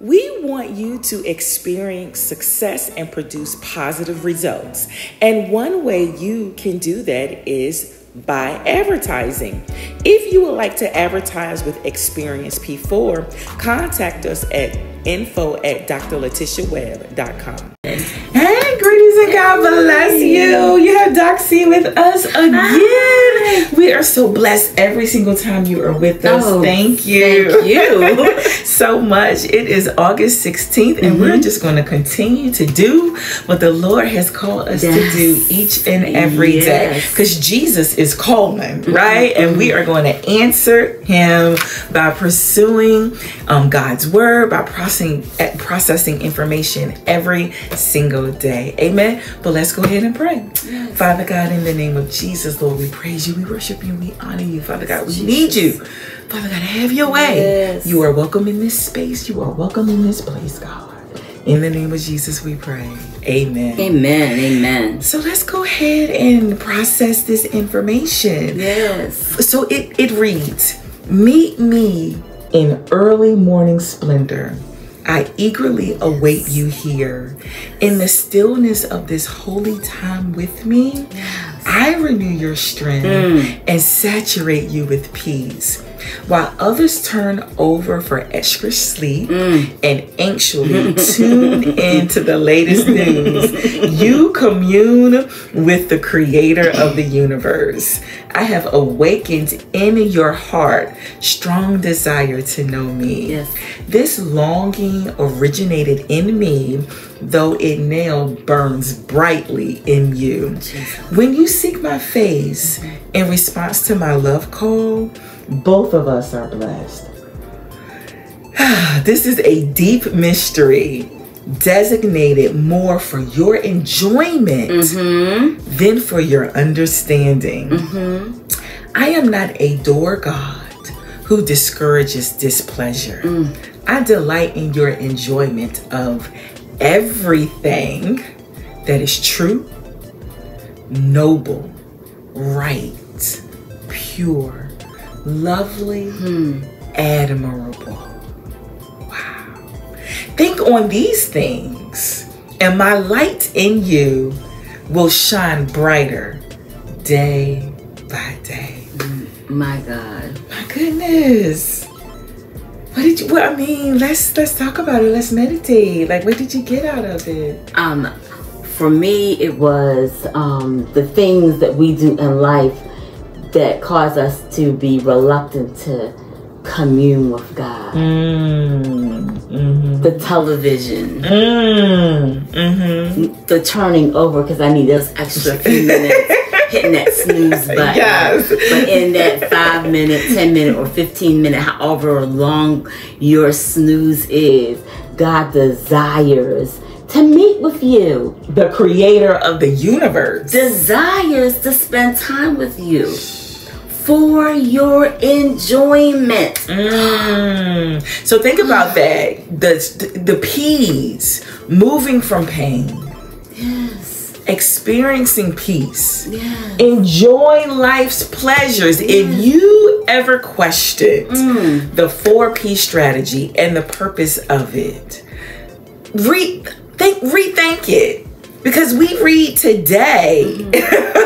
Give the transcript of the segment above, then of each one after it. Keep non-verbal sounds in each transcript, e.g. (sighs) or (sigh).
We want you to experience success and produce positive results. And one way you can do that is by advertising. If you would like to advertise with Experience P4, contact us at info at drlatishawebb.com. Hey, greetings and God bless you. You have Doc C with us again. We are so blessed every single time you are with us. Oh, thank you. Thank you (laughs) so much. It is August 16th, and mm-hmm. we're just going to continue to do what the Lord has called us yes. to do each and every yes. day. Because Jesus is calling, right? Mm-hmm. And we are going to answer him by pursuing um, God's word, by processing, processing information every single day. Amen. But let's go ahead and pray. Yes. Father God, in the name of Jesus, Lord, we praise you, we worship you, we honor you. Father God, we Jesus. need you. Father God, have your way. Yes. You are welcome in this space. You are welcome in this place, God. In the name of Jesus, we pray. Amen. Amen. Amen. So let's go ahead and process this information. Yes. So it, it reads Meet me in early morning splendor I eagerly await you here. In the stillness of this holy time with me, yes. I renew your strength mm. and saturate you with peace. While others turn over for extra sleep mm. and anxiously (laughs) tune into the latest news, you commune with the creator of the universe. I have awakened in your heart strong desire to know me. Yes. This longing originated in me, though it now burns brightly in you. When you seek my face in response to my love call, both of us are blessed. (sighs) this is a deep mystery designated more for your enjoyment mm-hmm. than for your understanding. Mm-hmm. I am not a door God who discourages displeasure. Mm. I delight in your enjoyment of everything that is true, noble, right, pure, lovely, hmm. admirable. Wow. Think on these things, and my light in you will shine brighter day by day. My God. My goodness. What did you what I mean, let's let's talk about it. Let's meditate. Like what did you get out of it? Um for me it was um the things that we do in life that cause us to be reluctant to commune with God. Mm, mm-hmm. The television, mm, mm-hmm. the turning over because I need those extra few minutes. (laughs) hitting that snooze button. Yes. But in that five minute, 10 minute, or 15 minute, however long your snooze is, God desires to meet with you. The creator of the universe desires to spend time with you for your enjoyment. Mm. So think about that. The the P's moving from pain. Yes. Experiencing peace. Yes. Enjoy life's pleasures. Yes. If you ever questioned mm. the 4P strategy and the purpose of it, re think rethink it because we read today mm-hmm. (laughs)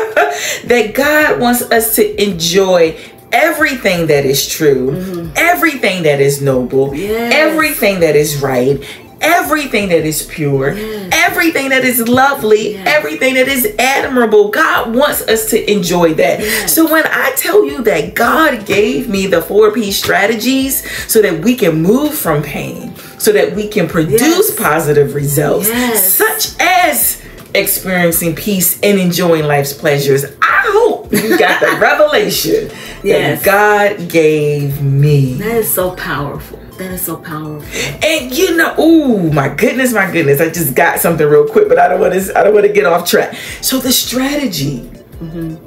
that God wants us to enjoy everything that is true, mm-hmm. everything that is noble, yes. everything that is right, everything that is pure, yes. everything that is lovely, yes. everything that is admirable. God wants us to enjoy that. Yes. So when I tell you that God gave me the 4P strategies so that we can move from pain, so that we can produce positive results, such as experiencing peace and enjoying life's pleasures. I hope you got the (laughs) revelation yes. that God gave me. That is so powerful. That is so powerful. And you know, oh my goodness, my goodness! I just got something real quick, but I don't want to. I don't want to get off track. So the strategy. Mm-hmm.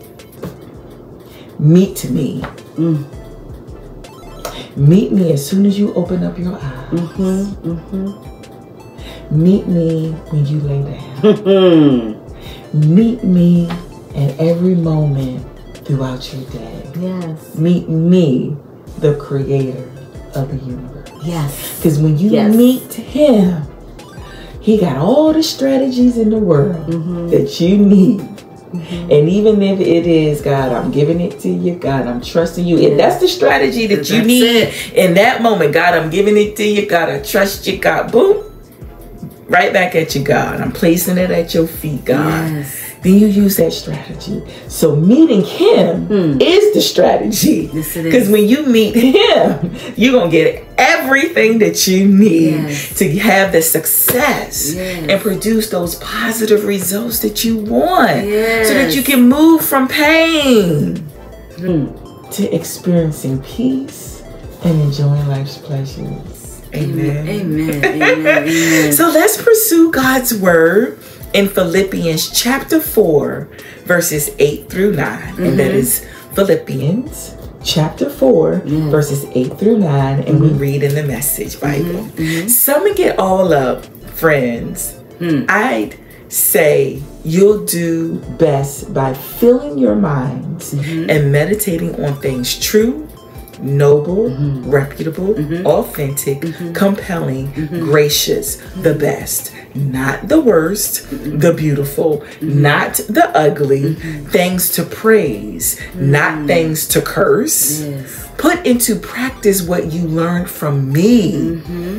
Meet me. Mm. Meet me as soon as you open up your eyes. Mm-hmm. Mm-hmm Meet me when you lay down. (laughs) Meet me at every moment throughout your day. Yes. Meet me, the creator of the universe. Yes. Because when you Yes. meet him, he got all the strategies in the world Mm-hmm. that you need. And even if it is, God, I'm giving it to you. God, I'm trusting you. If that's the strategy that you need it. in that moment, God, I'm giving it to you. God, I trust you. God, boom. Right back at you, God. I'm placing it at your feet, God. Yes. Then you use that strategy. So meeting him is the strategy. Hmm. Yes, it Because when you meet him, you're going to get everything that you need Yes. to have the success and produce those positive results that you want. So that you can move from pain Hmm. to experiencing peace and enjoying life's pleasures. Amen. Amen. Amen. Amen. So let's pursue God's word in Philippians chapter 4, verses 8 through 9. And that mm-hmm. is Philippians chapter 4, Yes. verses 8 through 9. And we mm-hmm. read in the Message Bible. Mm-hmm. Sum it all up, friends. Mm. I'd say you'll do best by filling your minds and meditating on things true, noble, mm-hmm. reputable, mm-hmm. authentic, mm-hmm. compelling, gracious, the best, not the worst, the beautiful, not the ugly, things to praise, not things to curse. yes. Put into practice what you learned from me,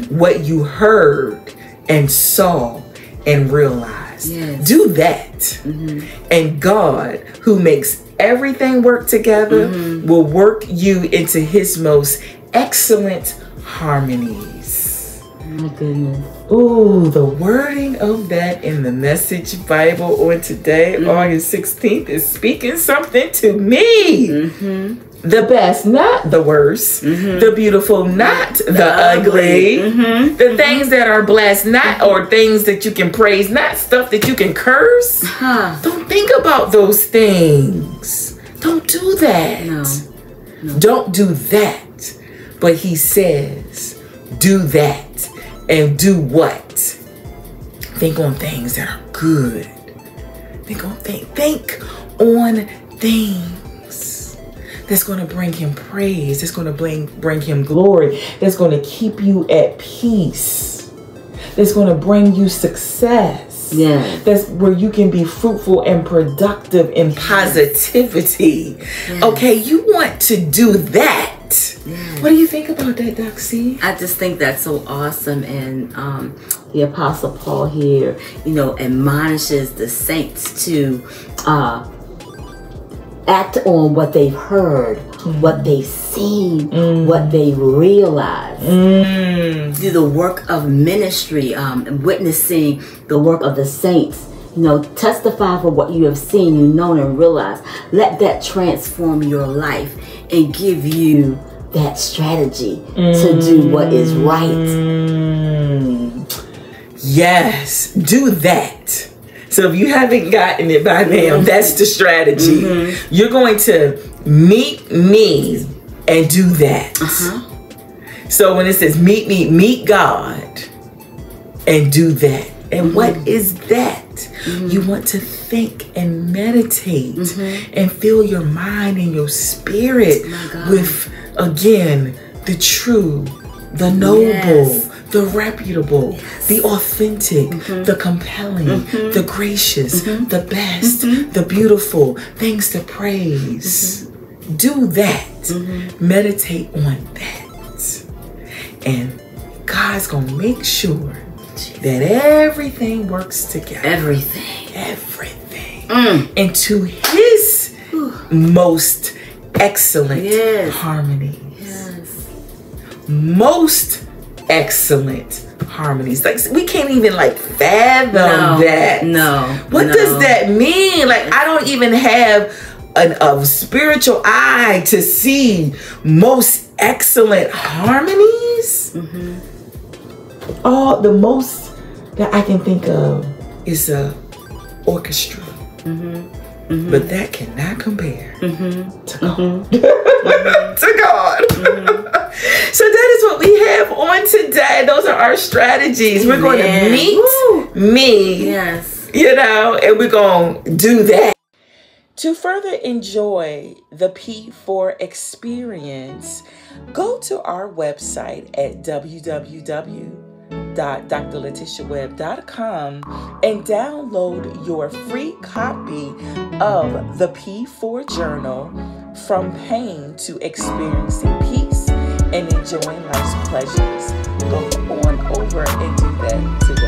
what you heard and saw and realized. Yes. Do that. Mm-hmm. And God, who makes everything work together, mm-hmm. will work you into his most excellent harmonies. My goodness. Ooh, the wording of that in the Message Bible on today, mm-hmm. August 16th, is speaking something to me. The best, not the worst. Mm-hmm. The beautiful, not the, ugly. Mm-hmm. The things that are blessed, not mm-hmm. or things that you can praise, not stuff that you can curse. Huh. Don't think about those things. Don't do that. No. Don't do that. But he says, do that. And do what? Think on things that are good. Think on think think on things that's going to bring him praise. That's going to bring bring him glory. That's going to keep you at peace. That's going to bring you success. Yes. That's where you can be fruitful and productive in positivity. Okay, you want to do that. What do you think about that, Doxy? I just think that's so awesome. And um, the Apostle Paul here, you know, admonishes the saints to uh, act on what they've heard, what they've seen, what they've realized. Mm. Do the work of ministry, um, and witnessing the work of the saints. You know, testify for what you have seen, you known, and realized. Let that transform your life and give you that strategy to do what is right. Mm. Yes, do that. So if you haven't gotten it by now, mm-hmm. that's the strategy. Mm-hmm. You're going to meet me and do that. Uh-huh. So when it says meet me, meet God and do that. And mm-hmm. what is that? You want to think and meditate and fill your mind and your spirit God. with, again, the true, the noble, Yes. The reputable, the authentic, mm-hmm. the compelling, mm-hmm. the gracious, mm-hmm. the best, the beautiful, things to praise. Do that. Meditate on that. And God's going to make sure that everything works together. Everything. Everything. Mm. Into His most excellent Yes. harmony Yes. most excellent harmonies. Like we can't even like fathom No. that. No. What no. does that mean? Like I don't even have an a spiritual eye to see most excellent harmonies. Mm-hmm. All the most that I can think of is a orchestra. Mm-hmm. Mm-hmm. But that cannot compare Mm-hmm. to God. Mm-hmm. Mm-hmm. (laughs) to God. so that is what we have on today. Those are our strategies. We're going to meet me, Yes. you know, and we're going to do that. To further enjoy the P4 experience, go to our website at www.drlatishawebb.com and download your free copy of the P4 Journal from pain to experiencing peace and enjoying life's pleasures. Go on over and do that today.